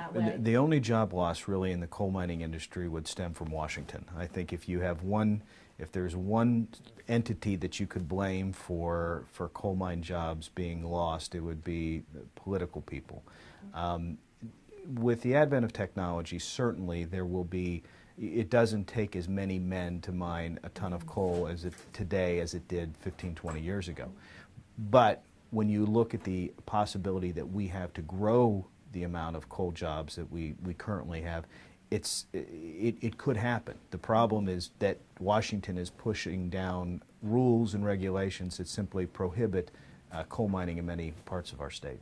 that The- way? The only job loss really in the coal mining industry would stem from Washington. I think if you have one, if there's one entity that you could blame for, for coal mine jobs being lost, it would be political people. Um, with the advent of technology, certainly there will be, it doesn't take as many men to mine a ton of coal as it, today as it did 15, 20 years ago. But when you look at the possibility that we have to grow the amount of coal jobs that we, we currently have, it's, it, it could happen. The problem is that Washington is pushing down rules and regulations that simply prohibit uh, coal mining in many parts of our state.